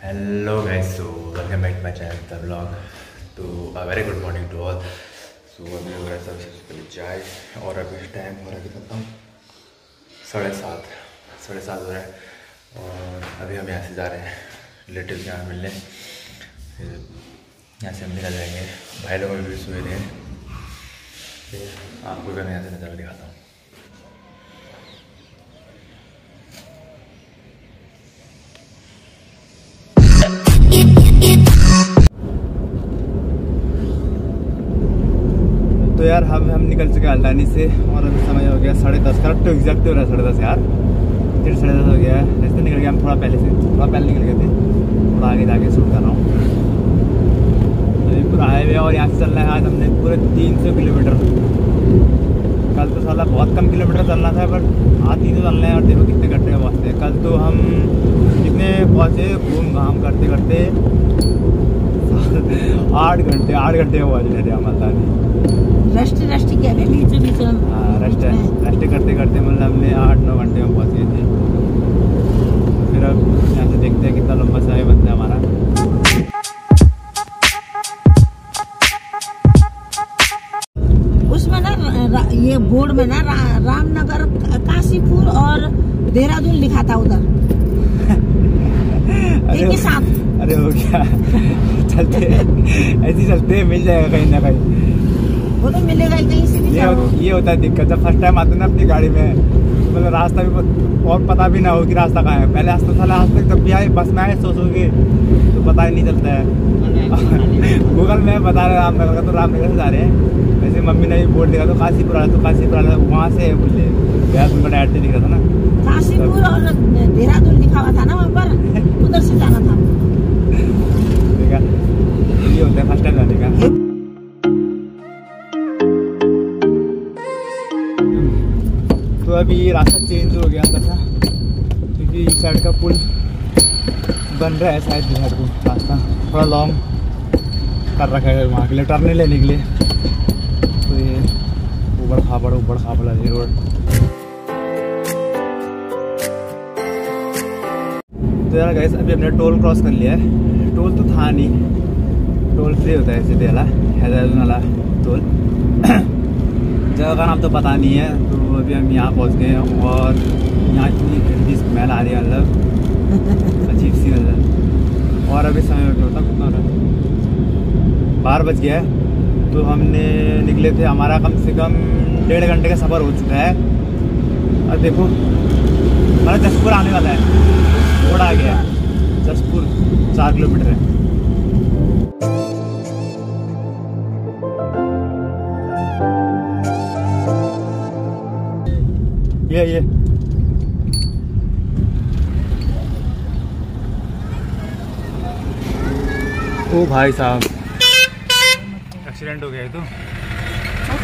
Hello guys so welcome back my channel the blog तो very good morning to all so अभी हो रहा है सबसे पहले चाय और अभी टाइम हो रहा है कितना साढ़े सात साढ़े सात हो रहा है। और अभी हम यहाँ से जा रहे हैं रिलेटिव यहाँ मिलने। फिर यहाँ से हम निकल जाएँगे। भाई लोग भी सोए रहे हैं फिर आपको भी मैं यहाँ से नज़ारा दिखाता हूँ। हम हम निकल चुके हैं अल्टानी से और अभी समय हो गया साढ़े दस करेक्ट तो एग्जैक्ट हो रहा है साढ़े दस यार। फिर साढ़े दस हो गया है। ऐसे निकल गया, हम थोड़ा पहले से थोड़ा पहले निकल गए थे। थोड़ा आगे जाके शूट कर रहा हूँ। अभी पूरा हाईवे और यहाँ से चलना है आज हमने पूरे तीन सौ किलोमीटर। कल तो साला बहुत कम किलोमीटर चलना था बट आज तीन सौ चलना है और देखो कितने घंटे में पहुँचते हैं। कल तो हम कितने पहुँचे? घूम घाम करते करते आठ घंटे आठ घंटे में पहुँच थे हम अल्लाह रेस्ट रेस्ट किया है बीच बीच में रेस्ट रेस्ट करते करते मतलब हमने आठ नौ घंटे में पहुँच गए थे। फिर अब यहाँ से देखते हैं कितना लंबा समय बनता है हमारा। उसमें ना रा- ये बोर्ड में ना रा, रामनगर काशीपुर और देहरादून लिखा था उधर। अरे साथ। अरे हो गया चलते ऐसे चलते मिल जाएगा कहीं ना कहीं। वो तो मिलेगा ही कहीं से ये ये होता है दिक्कत जब फ़र्स्ट टाइम आते हैं ना अपनी गाड़ी में तो मतलब रास्ता भी और पता भी ना हो कि रास्ता कहाँ है। पहले आज तो साला आज तक जब भी आए बस में आए सो सो के तो पता ही नहीं चलता है। गूगल में बता रहे रामनगर का तो रामनगर से जा रहे हैं। वैसे मम्मी ने भी बोर्ड देखा तो काशीपुर वाला तो काशीपुर वाला वहाँ से है बोले। तुमका डायरेक्ट दिख रहा था ना। काशीपुर और देहरादून लिखा हुआ था ना अभी रास्ता चेंज हो गया था क्योंकि इस साइड का पुल बन रहा है शायद बिहार को, रास्ता थोड़ा लॉन्ग कर रखा है वहाँ के लिए टर्न लेने के लिए। तो ये ऊबड़ खाबड़ ऊबड़ खाबड़ है रोड तो यार गैस अभी हमने टोल क्रॉस कर लिया है। टोल तो था नहीं। टोल फ्री होता है सीधे वाला, हैदराबाद वाला टोल जगह का नाम तो पता नहीं है तो अभी हम यहाँ पहुँच गए हैं और यहाँ इतनी गंदी स्मेल आ रही है मतलब अजीब सी नज़र और अभी समय हो गया होता कितना हो रहा बारह बज गया है। तो हमने निकले थे हमारा कम से कम डेढ़ घंटे का सफ़र हो चुका है। और देखो हमारा जसपुर आने वाला है। रोड आ गया जसपुर चार किलोमीटर है। ये ये ओ भाई साहब। एक्सीडेंट हो गया है तो।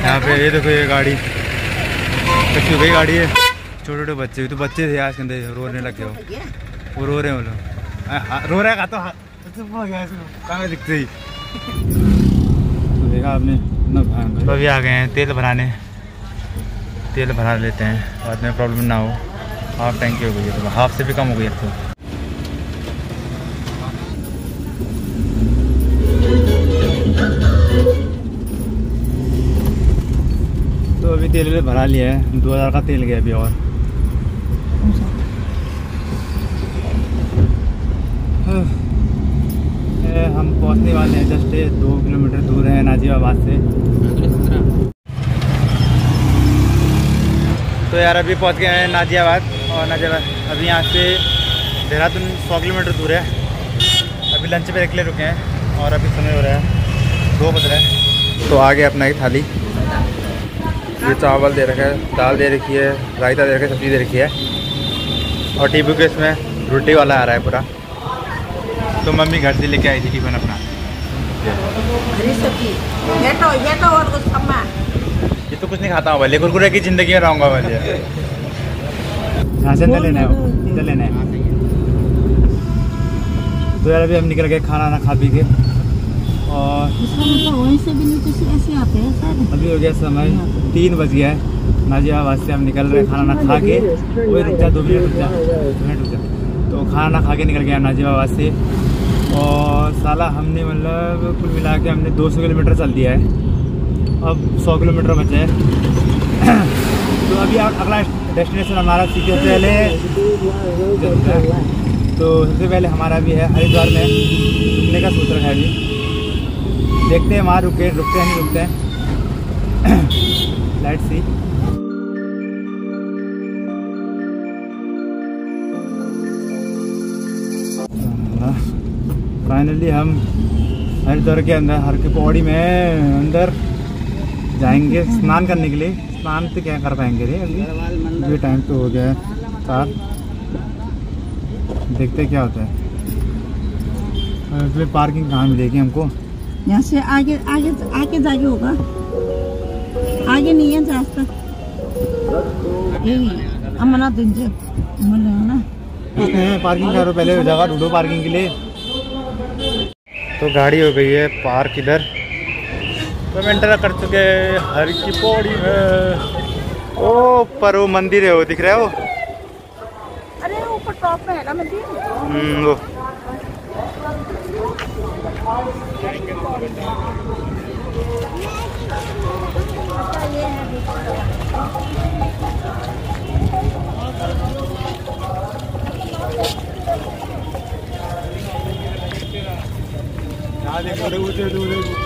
यहाँ पे ये देखो ये गाड़ी। कच्ची हो गई गाड़ी है छोटे छोटे बच्चे तो बच्चे थे आज के अंदर रोने लग गए वो वो रो रहे हैं वो लोग। रो रहा तो कहाँ दिखते ही? तो देखा आपने तो अभी आ गए हैं तेल भराने। तेल भरा लेते हैं, बाद में प्रॉब्लम ना हो। हाफ़ टैंकी हो गई है तो। हाफ़ से भी कम हो गई है तो। तो अभी तेल भरा लिया है। दो हज़ार का तेल गया अभी और। हम पहुँचने वाले हैं जस्ट दो किलोमीटर दूर है नाजिबाबाद से। यार, अभी पहुँच गए हैं नाजियाबाद और नाजियाबाद। अभी यहाँ से देहरादून सौ किलोमीटर दूर है। अभी लंच पे निकले रुके हैं और अभी समय हो रहा है दो बज रहा है। तो आ गया अपना एक थाली। ये चावल दे रखा है, दाल दे रखी है, रायता दे रखा है, सब्ज़ी दे रखी है। और टीबू के इसमें रोटी वाला आ रहा है पूरा। तो मम्मी घर से लेके आई थी टिफ़िन अपना। ये तो तो कुछ तो नहीं खाता हूँ भले कुरकुरे की ज़िंदगी में रहूँगा भले यहाँ से अंदर लेना है इधर लेना है तो यार अभी हम निकल गए खाना ना खा पी के। और इसका मतलब वहीं से भी ऐसे आते हैं अभी हो गया समय। तीन बज गया है। नाजियाबाद से हम निकल रहे हैं खाना ना खा के। वही रुक जा दो मिनट रुक जा दो मिनट रुक जा। तो खाना ना खा के निकल गया नाजिबाबाद से। और साला हमने मतलब कुल मिला के हमने 200 किलोमीटर चल दिया है। अब 100 किलोमीटर बचे हैं। तो अभी अग- अगला डेस्टिनेशन हमारा सीधे पहले तो सबसे पहले हमारा भी है हरिद्वार में। रुकने का सूत्र है अभी। देखते हैं वहाँ रुके, रुकते हैं, नहीं रुकते हैं। लाइट सी फाइनली हम हरिद्वार के अंदर, हर के पौड़ी में अंदर। जाएँगे स्नान करने के लिए। स्नान तो क्या कर पाएँगे रे अभी? ये टाइम तो हो गया है। देखते क्या होता है। इसलिए पार्किंग कहाँ मिलेगी हमको? यहाँ से आगे आगे आगे जाके होगा। आगे नहीं है रास्ता यही अमरनाथ हो ना पार्किंग करो पहले जगह ढूंढो पार्किंग के लिए। तो गाड़ी हो गई है पार्क इधर। तो हम एंटर कर चुके हैं हर की पौड़ी में। ओ पर वो मंदिर है वो दिख रहा है वो। अरे ऊपर टॉप में है ना मंदिर? हम्म, वो। यहाँ देखो देखो देखो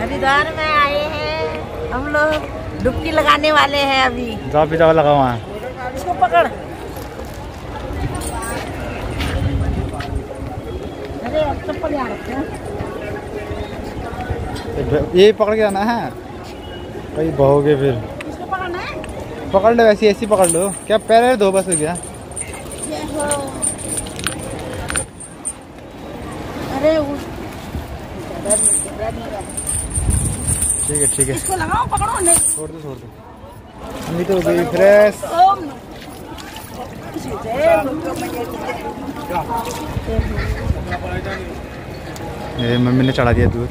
हरिद्वार में आए हैं। हम लोग डुबकी लगाने वाले हैं अभी। जाओ भी जाओ लगाओ वहाँ। इसको पकड़। अरे अब चप्पल यहाँ रखते हैं। ये पकड़ के आना है। कहीं बहोगे फिर। है? पकड़ लो ऐसी ऐसी पकड़ लो। क्या पैर है दो बस हो गया? अरे ठीक है ठीक है। इसको लगाओ पकड़ो नहीं। छोड़ दो छोड़ दो। अभी तो गई फ्रेश ये मम्मी ने चढ़ा दिया दूध।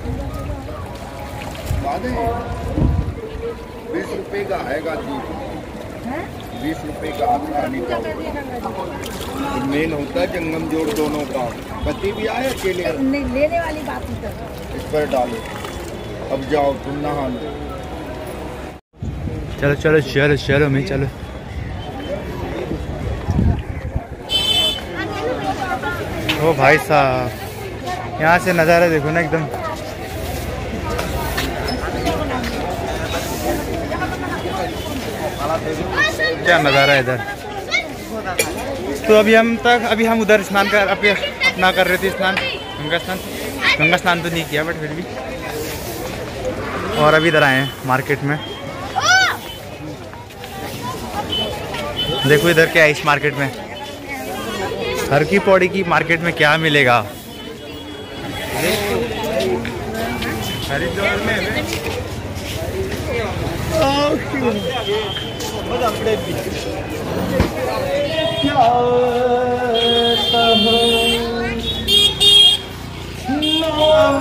बीस रुपए का आएगा जी बीस रुपए का का मेन होता है जंगम जोड़ दोनों का। पति भी आए अकेले? नहीं लेने वाली बात इस पर डालो। अब जाओ, तुम नहा लो। चलो चलो चलो चलो मैं चलो। ओ भाई साहब, यहाँ से नज़ारा देखो ना एकदम। क्या नज़ारा है इधर? तो अभी हम तक, अभी हम उधर स्नान कर, अपना कर रहे थे स्नान। गंगा स्नान। गंगा स्नान तो नहीं किया बट फिर भी। और अभी इधर आए हैं मार्केट में। देखो इधर क्या है इस मार्केट में। हर की पौड़ी की मार्केट में क्या मिलेगा।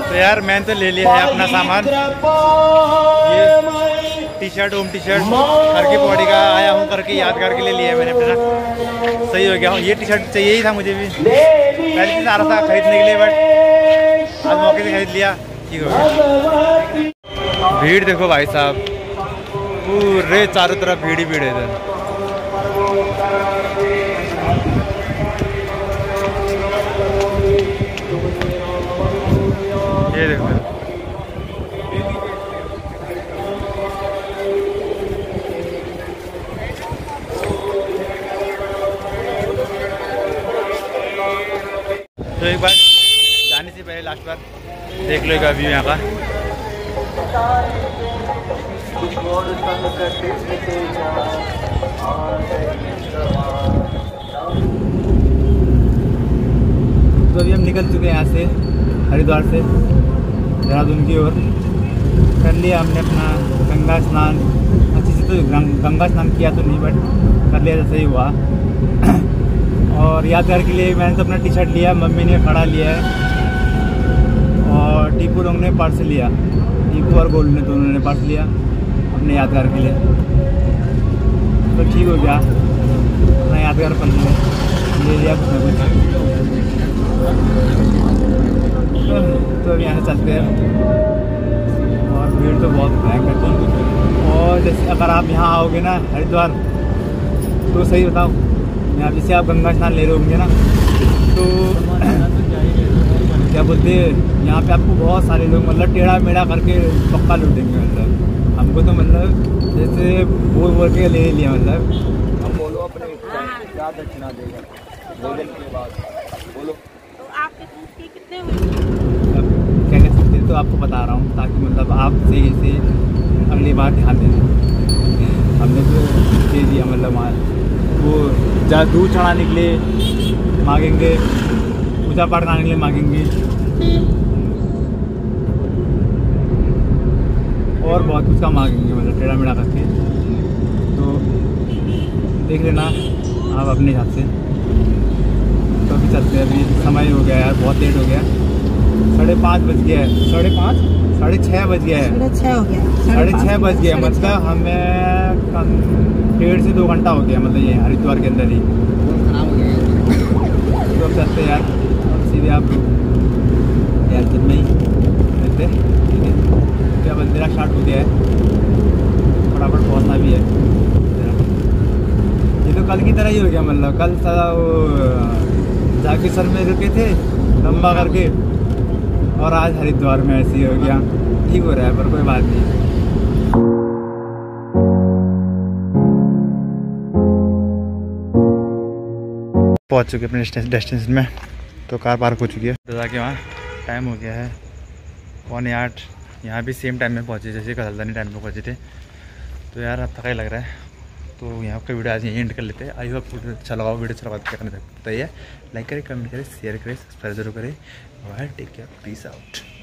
तो यार मैंने तो ले लिया है अपना सामान। ये T shirt home T shirt Har ki Pauri का आया हूँ करके याद करके ले लिया है मैंने अपना। सही हो गया। हूँ ये टी शर्ट चाहिए ही था मुझे भी। पहले से आ रहा था खरीदने के लिए बट आज मौके से खरीद लिया। ठीक हो गया। भीड़ देखो भाई साहब। पूरे चारों तरफ़ भीड़ ही भीड़ है इधर। ये देखो तो एक बार जाने से पहले लास्ट बार देख लो एक व्यू यहाँ का। तो अभी हम निकल चुके हैं यहाँ से, हरिद्वार से। देहरादून की ओर। कर लिया हमने अपना गंगा स्नान। अच्छे से तो गंगा स्नान किया तो नहीं बट कर लिया जैसे ही हुआ। और यादगार के लिए मैंने तो अपना टी शर्ट लिया, मम्मी ने खड़ा लिया है। और टीपू लोग ने पर्स लिया। टीपू और गोल्ड ने दोनों ने पर्स लिया, अपने यादगार के लिए। तो ठीक हो गया। अपना यादगार में। ले लिया कुछ ना कुछ। तो अब यहाँ चलते हैं। और भीड़ तो बहुत भयंकर थी और जैसे अगर आप यहाँ आओगे ना, हरिद्वार तो सही बताओ यहाँ जैसे आप गंगा स्नान ले रहे होंगे ना तो क्या बोलते हैं, यहाँ पे आपको बहुत सारे लोग मतलब टेढ़ा मेढ़ा करके पक्का लूटेंगे मतलब। हमको तो मतलब जैसे बोल बोल के ले ही लिया मतलब। हम बोलो अपने क्या दक्षिणा देगा भोजन के बाद। बोलो। आपके क्या कह सकते हैं तो आपको बता रहा हूँ, ताकि मतलब आप सही से अगली बार ध्यान देना हमने तो दे दिया मतलब वहाँ, वो जहाँ दूध चढ़ाने के लिए मांगेंगे, पूजा पाठ कराने के लिए मांगेंगे। और बहुत कुछ का मांगेंगे मतलब टेढ़ा मेढ़ा करके। तो देख लेना आप अपने हिसाब से। तो अभी हैं अभी समय हो गया यार बहुत लेट हो गया। साढ़े पाँच बज गया है। साढ़े पाँच? साढ़े छः बज गया है। साढ़े छः हो गया। साढ़े छः बज गया मतलब हमें कम डेढ़ से दो घंटा हो गया मतलब ये हरिद्वार के अंदर ही। तो चलते यार। अब सीधे आप यार दिन में ही मिलते हैं, ठीक है। क्या बंदेरा स्टार्ट हो गया है। फटाफट पहुँचना भी है। ये तो कल की तरह ही हो गया मतलब कल सारा वो जाके सर में रुके थे लंबा करके। और आज हरिद्वार में ऐसे ही हो गया। ठीक हो रहा है पर कोई बात नहीं। पहुँच चुके अपने डेस्टिनेशन में। तो कार पार्क हो चुकी है। तो जाके वहाँ टाइम हो गया है। पौने आठ। यहाँ भी सेम टाइम में पहुँचे जैसे कसलदानी टाइम में पहुँचे थे। तो यार अब थका ही लग रहा है। तो यहाँ पर वीडियो आज यहीं एंड कर लेते हैं। आई होप वीडियो अच्छा लगा वीडियो अच्छा लगा करना बताइए लाइक करें कमेंट करें शेयर करें सब्सक्राइब ज़रूर करें। Take care peace out